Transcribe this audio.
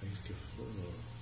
Thanks to Flora.